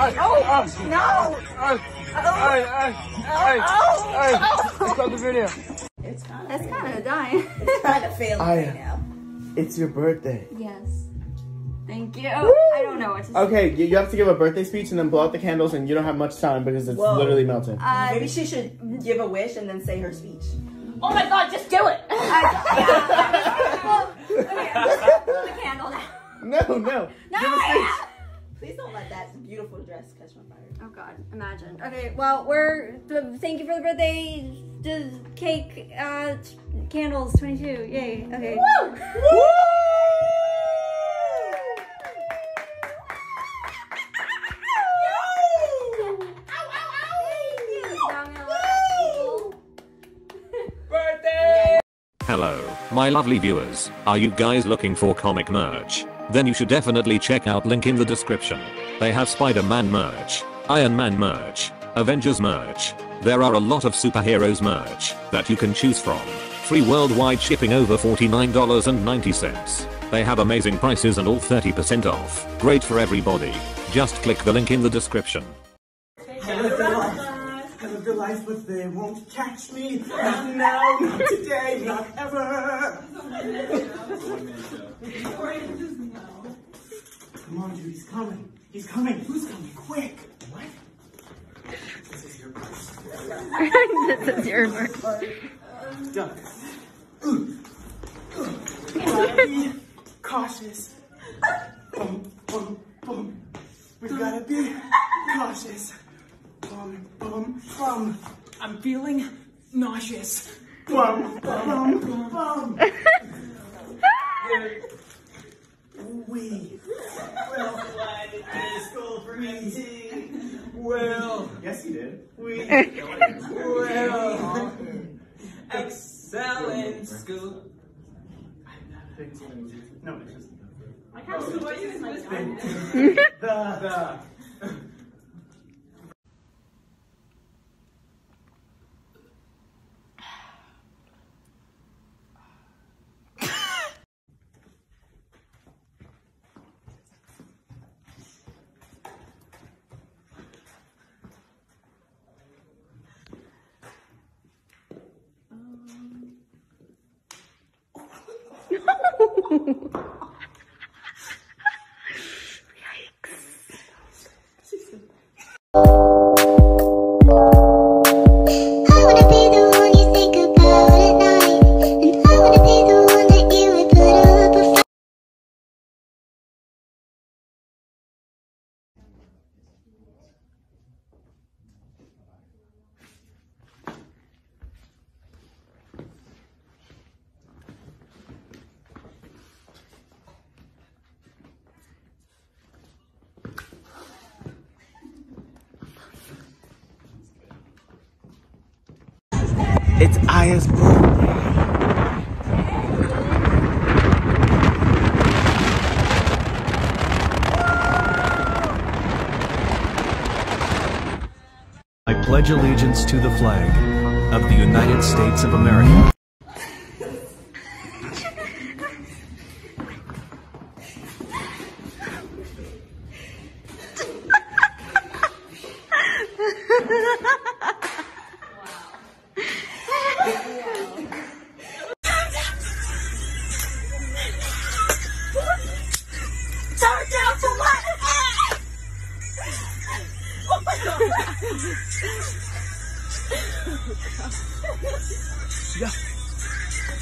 oh, no! Stop the video. It's kind That's kind of dying. of kind of failing I- right now. It's your birthday. yes. Thank you. I don't know what to say. Okay, you you have to give a birthday speech and then blow out the candles, and you don't have much time because it's Whoa. literally melting. Uh, Maybe she should give a wish and then say her speech. oh my god, just do it! I, okay, blow the candle now. No, no. No! Give a speech. Please don't let that beautiful dress catch on fire. Oh god, imagine. Okay, well, we're th- thank you for the birthday the cake uh candles 22. Yay. Okay. Now I'm gonna look at people. Hello, my lovely viewers. Are you guys looking for comic merch? Then you should definitely check out link in the description. They have Spider-Man merch, Iron Man merch, Avengers merch. There are a lot of superheroes merch that you can choose from. Free worldwide shipping over $49.90. They have amazing prices and all 30% off. Great for everybody. Just click the link in the description. Life, but they won't catch me. Not now, not today, not ever. Come on, dude, he's coming. He's coming. Who's coming? Quick. What? This is your purse. this is your birthday. Duck. Gotta be cautious. Boom, boom, boom. We gotta be cautious. Boom, boom, boom. I'm feeling nauseous. Boom, boom, boom, boom. We will glad in school for anything. Will. Yes, you did. We will excel in school. I'm not thinking. No, it's just. Oh, the, the. I It's Aya's birthday. I pledge allegiance to the flag of the United States of America.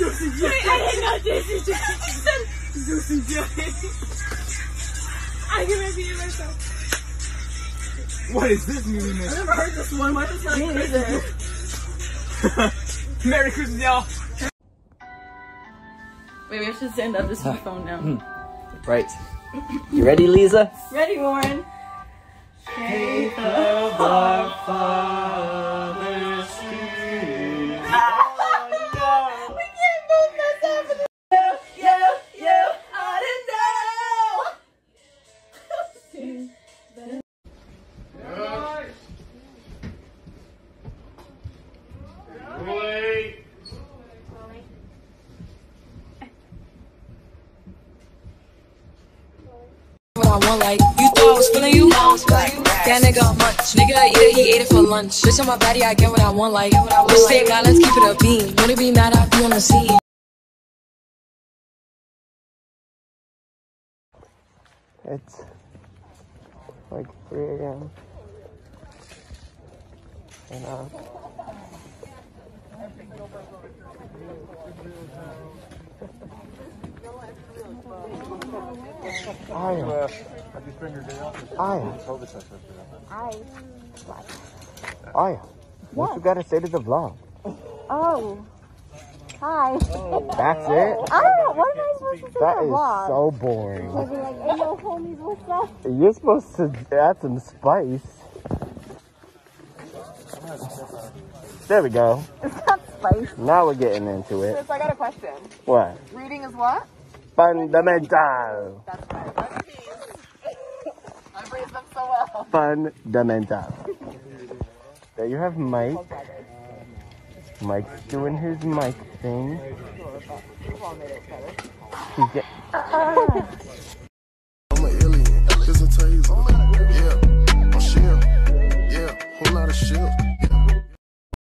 Wait, I didn't know Juicy J. Juicy J. I can repeat it myself. What is this movie, man? I never heard this one. Why does it sound crazy? Merry Christmas, y'all. Wait, we have to stand up. This is the ah. phone now. Hmm. Right. You ready, Lisa? Ready, Warren? We like you throw was feeling you. That nigga munch. Nigga it, he ate it for lunch. Bitch on my body, I get what I want. Like, bitch say God, let's keep it a beam. Wanna be mad, I be on the scene. It's like 3 a.m. And uh, Aya. Aya. Aya. What you gotta say to the vlog? Oh. Hi. That's it? I don't know. What am I supposed to say That on is vlog? so boring. I'll be like, hey, yo, homies, what's up? You're supposed to add some spice. There we go. It's not spice. Now we're getting into it. Sis, I got a question. What? Reading is what? Fundamental. That's right. Fun them there you have Mike. Mike's doing his mic thing. Get ah. I'm an alien. A taser. Yeah, I'm. Yeah, whole lot of.